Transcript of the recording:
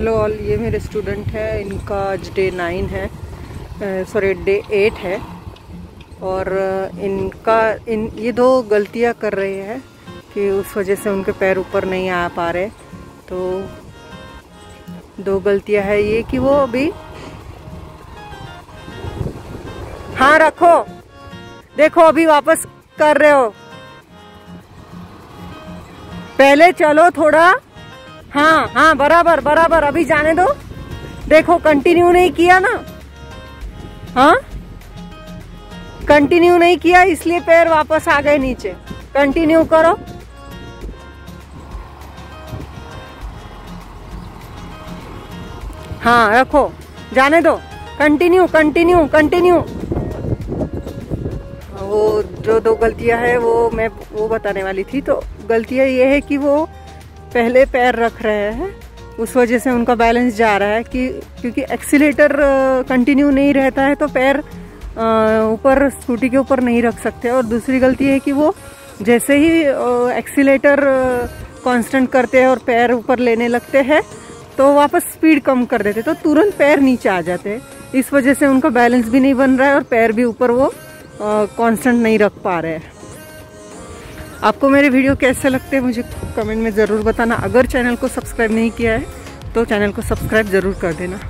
Hello all, ये मेरे student है, इनका आज डे नाइन है सॉरी डे एट है, और इनका, इन, ये दो गलतियाँ कर रहे हैं कि उस वजह से उनके पैर ऊपर नहीं आ पा रहे तो दो गलतियाँ है ये कि वो अभी हाँ रखो, देखो, अभी वापस कर रहे हो। पहले चलो थोड़ा हाँ हाँ बराबर बराबर, अभी जाने दो। देखो कंटिन्यू नहीं किया ना। हाँ? कंटिन्यू नहीं किया, इसलिए पैर वापस आ गए नीचे। कंटिन्यू करो। हाँ रखो। जाने दो। कंटिन्यू कंटिन्यू कंटिन्यू वो जो दो गलतियाँ है, वो मैं, वो बताने वाली थी तो गलतियाँ ये है कि वो पहले पैर रख रहे हैं, उस वजह से उनका बैलेंस जा रहा है कि, क्योंकि एक्सीटर कंटिन्यू नहीं रहता है तो पैर ऊपर स्कूटी के ऊपर नहीं रख सकते। और दूसरी गलती है कि वो जैसे ही एक्सीटर कांस्टेंट करते हैं और पैर ऊपर लेने लगते हैं तो वापस स्पीड कम कर देते तो तुरंत पैर नीचे आ जाते हैं। इस वजह से उनका बैलेंस भी नहीं बन रहा है और पैर भी ऊपर वो कांस्टेंट नहीं रख पा रहे हैं। आपको मेरे वीडियो कैसे लगते हैं मुझे कमेंट में ज़रूर बताना। अगर चैनल को सब्सक्राइब नहीं किया है तो चैनल को सब्सक्राइब ज़रूर कर देना।